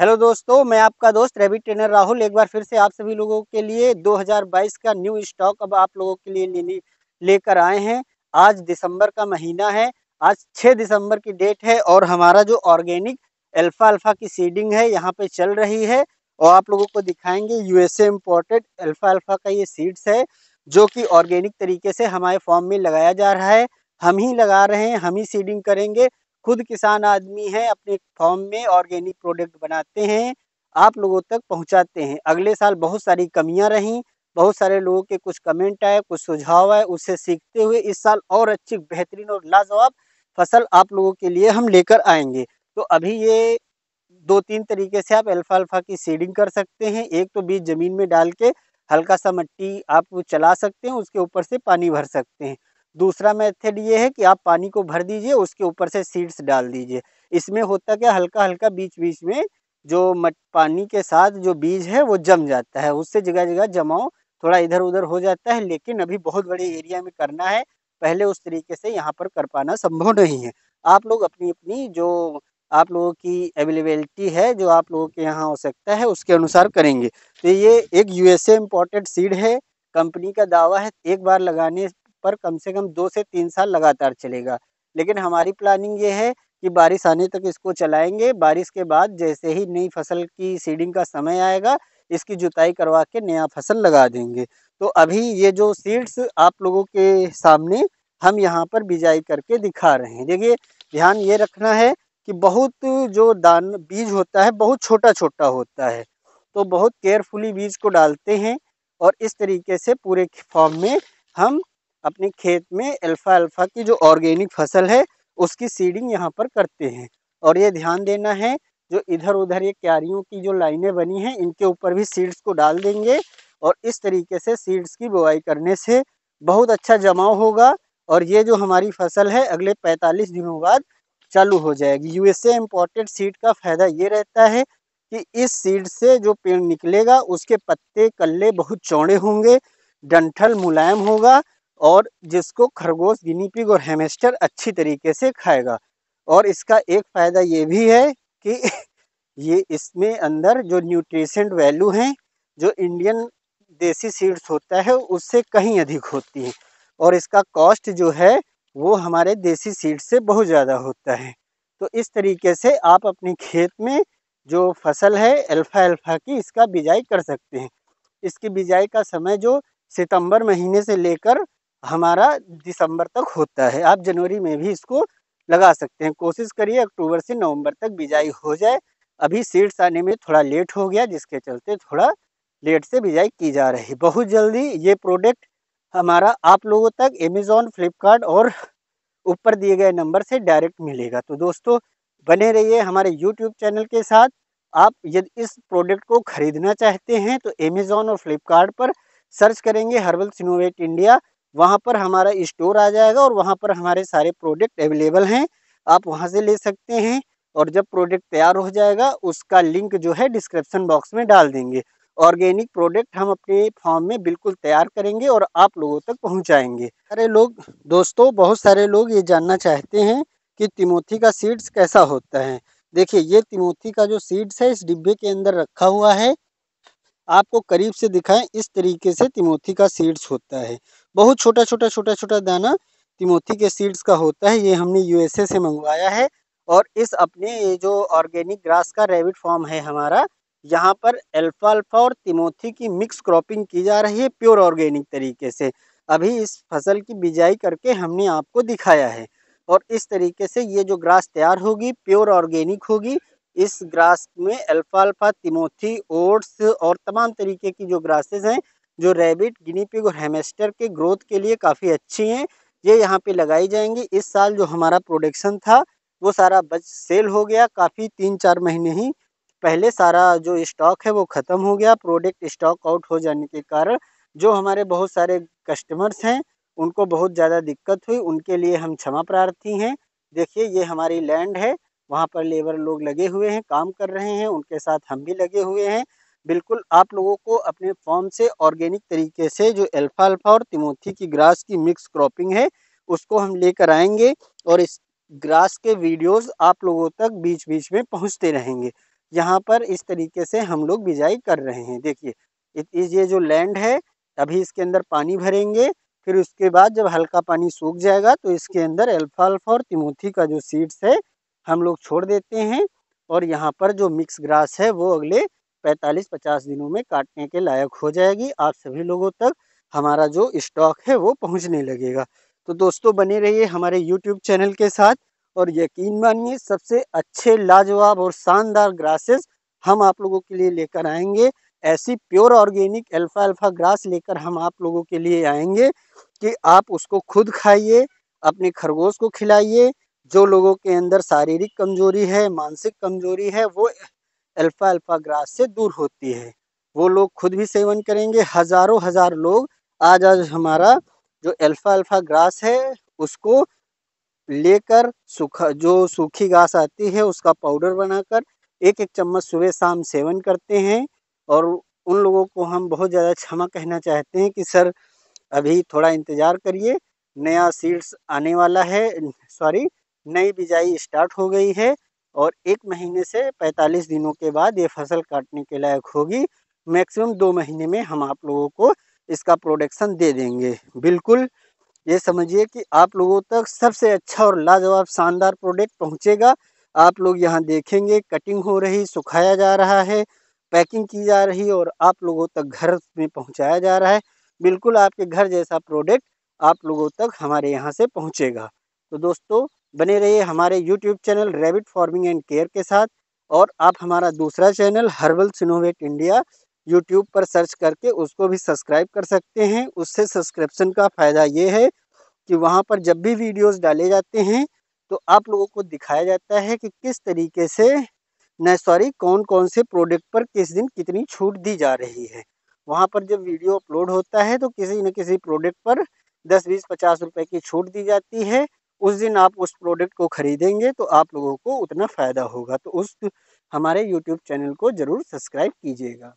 Hello दोस्तों, मैं आपका दोस्त रेबिट ट्रेनर राहुल। एक बार फिर से आप सभी लोगों के लिए 2022 का न्यू स्टॉक अब आप लोगों के लिए लेकर आए हैं। आज दिसंबर का महीना है, आज 6 दिसंबर की डेट है और हमारा जो ऑर्गेनिक अल्फ़ा अल्फ़ा की सीडिंग है, यहाँ पे चल रही है और आप लोगों को दिखाएँगे यूएसए इम्पोर्टेड अल्फ़ा अल्फ़ा का ये सीड्स है, जो कि ऑर्गेनिक तरीके से हमारे फॉर्म में लगाया जा रहा है। हम ही लगा रहे हैं, हम ही सीडिंग करेंगे। खुद किसान आदमी है, अपने फॉर्म में ऑर्गेनिक प्रोडक्ट बनाते हैं, आप लोगों तक पहुंचाते हैं। अगले साल बहुत सारी कमियाँ रहीं, बहुत सारे लोगों के कुछ कमेंट आए, कुछ सुझाव आए उससे सीखते हुए इस साल और अच्छी, बेहतरीन और लाजवाब फ़सल आप लोगों के लिए हम लेकर आएँगे। तो अभी ये दो तीन तरीके से आप अल्फ़ा अल्फ़ा की सीडिंग कर सकते हैं। एक तो बीज ज़मीन में डाल के हल्का सा मिट्टी आप चला सकते हैं, उसके ऊपर से पानी भर सकते हैं। दूसरा मेथड ये है कि आप पानी को भर दीजिए, उसके ऊपर से सीड्स डाल दीजिए। इसमें होता क्या हल्का हल्का बीच बीच में जो मट, पानी के साथ जो बीज है, वो जम जाता है। उससे जगह जगह जमाव थोड़ा इधर उधर हो जाता है, लेकिन अभी बहुत बड़े एरिया में करना है। पहले उस तरीके से यहाँ पर कर पाना संभव नहीं है। आप लोग अपनी अपनी जो आप लोगों की अवेलेबिलिटी है, जो आप लोगों के यहाँ हो सकता है, उसके अनुसार करेंगे। तो ये एक यूएसए इम्पोर्टेड सीड है। कंपनी का दावा है, एक बार लगाने पर कम से कम दो से तीन साल लगातार चलेगा। लेकिन हमारी प्लानिंग ये है कि बारिश आने तक इसको चलाएँगे। बारिश के बाद जैसे ही नई फ़सल की सीडिंग का समय आएगा, इसकी जुताई करवा के नया फ़सल लगा देंगे। तो अभी ये जो सीड्स आप लोगों के सामने हम यहाँ पर बिजाई करके दिखा रहे हैं। देखिए, ध्यान ये रखना है कि बहुत जो दान, बीज होता है, बहुत छोटा छोटा होता है। तो बहुत केयरफुली बीज को डालते हैं और इस तरीके से पूरे फॉर्म में हम अपने खेत में अल्फ़ा अल्फ़ा की जो ऑर्गेनिक फ़सल है, उसकी सीडिंग यहाँ पर करते हैं। और ये ध्यान देना है, जो इधर उधर ये क्यारियों की जो लाइनें बनी हैं, इनके ऊपर भी सीड्स को डाल देंगे और इस तरीके से सीड्स की बुआई करने से बहुत अच्छा जमाव होगा और ये जो हमारी फ़सल है, अगले 45 दिनों बाद चालू हो जाएगी। यूएसए इम्पोर्टेड सीड का फ़ायदा ये रहता है कि इस सीड से जो पेड़ निकलेगा, उसके पत्ते, कल्ले बहुत चौड़े होंगे, डंठल मुलायम होगा और जिसको खरगोश, गिनी पिग और हेमेस्टर अच्छी तरीके से खाएगा। और इसका एक फ़ायदा ये भी है कि ये इसमें अंदर जो न्यूट्रिशेंट वैल्यू हैं, जो इंडियन देसी सीड्स होता है, उससे कहीं अधिक होती है। और इसका कॉस्ट जो है, वो हमारे देसी सीड से बहुत ज़्यादा होता है। तो इस तरीके से आप अपने खेत में जो फ़सल है अल्फ़ा अल्फ़ा की, इसका बिजाई कर सकते हैं। इसकी बिजाई का समय जो सितंबर महीने से लेकर हमारा दिसंबर तक होता है। आप जनवरी में भी इसको लगा सकते हैं। कोशिश करिए अक्टूबर से नवंबर तक बिजाई हो जाए। अभी सीड्स आने में थोड़ा लेट हो गया, जिसके चलते थोड़ा लेट से बिजाई की जा रही बहुत जल्दी ये प्रोडक्ट हमारा आप लोगों तक अमेज़ोन फ्लिपकार्ट और ऊपर दिए गए नंबर से डायरेक्ट मिलेगा। तो दोस्तों, बने रहिए हमारे यूट्यूब चैनल के साथ। आप यदि इस प्रोडक्ट को खरीदना चाहते हैं तो अमेज़ोन और फ्लिपकार्ट पर सर्च करेंगे हर्बल सिनोवेट इंडिया। वहाँ पर हमारा स्टोर आ जाएगा और वहाँ पर हमारे सारे प्रोडक्ट अवेलेबल हैं। आप वहाँ से ले सकते हैं और जब प्रोडक्ट तैयार हो जाएगा, उसका लिंक जो है डिस्क्रिप्शन बॉक्स में डाल देंगे। ऑर्गेनिक प्रोडक्ट हम अपने फॉर्म में बिल्कुल तैयार करेंगे और आप लोगों तक पहुँचाएँगे। सारे लोग, दोस्तों, बहुत सारे लोग ये जानना चाहते हैं कि तिमोथी का सीड्स कैसा होता है। देखिए, ये तिमोथी का जो सीड्स है, इस डिब्बे के अंदर रखा हुआ है। आपको करीब से दिखाएँ, इस तरीके से तिमोथी का सीड्स होता है। बहुत छोटा छोटा छोटा छोटा दाना तिमोथी के सीड्स का होता है। ये हमने यूएसए से मंगवाया है और इस अपने ये जो ऑर्गेनिक ग्रास का रेबिट फॉर्म है हमारा, यहाँ पर अल्फ़ा अल्फ़ा और तिमोथी की मिक्स क्रॉपिंग की जा रही है प्योर ऑर्गेनिक तरीके से। अभी इस फ़सल की बिजाई करके हमने आपको दिखाया है और इस तरीके से ये जो ग्रास तैयार होगी प्योर ऑर्गेनिक होगी, इस ग्रास में अल्फ़ा अल्फ़ा तिमोथी ओट्स और तमाम तरीके की जो ग्रासेस हैं जो रैबिट गिनीपिग और हेमेस्टर के ग्रोथ के लिए काफ़ी अच्छी हैं, ये यहाँ पे लगाई जाएँगी। इस साल जो हमारा प्रोडक्शन था, वो सारा बच सेल हो गया। काफ़ी तीन चार महीने ही पहले सारा जो स्टॉक है, वो ख़त्म हो गया। प्रोडक्ट स्टॉक आउट हो जाने के कारण जो हमारे बहुत सारे कस्टमर्स हैं, उनको बहुत ज़्यादा दिक्कत हुई। उनके लिए हम क्षमा प्रार्थी हैं। देखिए, ये हमारी लैंड है। वहाँ पर लेबर लोग लगे हुए हैं, काम कर रहे हैं। उनके साथ हम भी लगे हुए हैं। बिल्कुल, आप लोगों को अपने फॉर्म से ऑर्गेनिक तरीके से जो अल्फ़ा अल्फ़ा और तिमोथी की ग्रास की मिक्स क्रॉपिंग है, उसको हम लेकर आएँगे और इस ग्रास के वीडियोस आप लोगों तक बीच बीच में पहुँचते रहेंगे। यहाँ पर इस तरीके से हम लोग बिजाई कर रहे हैं। देखिए ये जो लैंड है, अभी इसके अंदर पानी भरेंगे, फिर उसके बाद जब हल्का पानी सूख जाएगा तो इसके अंदर अल्फ़ा अल्फ़ा और तिमोथी का जो सीड्स है, हम लोग छोड़ देते हैं और यहाँ पर जो मिक्स ग्रास है, वो अगले 45-50 दिनों में काटने के लायक हो जाएगी। आप सभी लोगों तक हमारा जो स्टॉक है वो पहुँचने लगेगा। तो दोस्तों, बने रहिए हमारे यूट्यूब चैनल के साथ और यकीन मानिए, सबसे अच्छे, लाजवाब और शानदार ग्रासेस हम आप लोगों के लिए लेकर आएँगे। ऐसी प्योर ऑर्गेनिक अल्फ़ा अल्फ़ा ग्रास लेकर हम आप लोगों के लिए आएँगे कि आप उसको खुद खाइए, अपने खरगोश को खिलाइए। जो लोगों के अंदर शारीरिक कमज़ोरी है, मानसिक कमज़ोरी है, वो अल्फ़ा अल्फ़ा ग्रास से दूर होती है। वो लोग खुद भी सेवन करेंगे। हज़ारों हज़ार लोग आज आज हमारा जो अल्फ़ा अल्फ़ा ग्रास है, उसको लेकर सूखा, जो सूखी घास आती है, उसका पाउडर बनाकर एक एक चम्मच सुबह शाम सेवन करते हैं और उन लोगों को हम बहुत ज़्यादा क्षमा कहना चाहते हैं कि, सर, अभी थोड़ा इंतज़ार करिए। नया सीड्स आने वाला है। सॉरी, नई बिजाई स्टार्ट हो गई है। और एक महीने से 45 दिनों के बाद ये फ़सल काटने के लायक होगी। मैक्सिमम दो महीने में हम आप लोगों को इसका प्रोडक्शन दे देंगे। बिल्कुल, ये समझिए कि आप लोगों तक सबसे अच्छा और लाजवाब शानदार प्रोडक्ट पहुंचेगा। आप लोग यहाँ देखेंगे, कटिंग हो रही, सुखाया जा रहा है, पैकिंग की जा रही और आप लोगों तक घर में पहुँचाया जा रहा है। बिल्कुल, आपके घर जैसा प्रोडक्ट आप लोगों तक हमारे यहाँ से पहुँचेगा। तो दोस्तों, बने रहिए हमारे YouTube channel rabbit farming and care के साथ और आप हमारा दूसरा channel herbal Synovate India YouTube पर सर्च करके उसको भी सब्सक्राइब कर सकते हैं। उससे सब्सक्रिप्शन का फ़ायदा ये है कि वहाँ पर जब भी वीडियोस डाले जाते हैं तो आप लोगों को दिखाया जाता है कि किस तरीके से, न सॉरी कौन कौन से प्रोडक्ट पर किस दिन कितनी छूट दी जा रही है। वहाँ पर जब वीडियो अपलोड होता है तो किसी न किसी प्रोडक्ट पर दस, बीस, पचास रुपए की छूट दी जाती है। उस दिन आप उस प्रोडक्ट को खरीदेंगे तो आप लोगों को उतना फ़ायदा होगा। तो उस हमारे यूट्यूब चैनल को ज़रूर सब्सक्राइब कीजिएगा।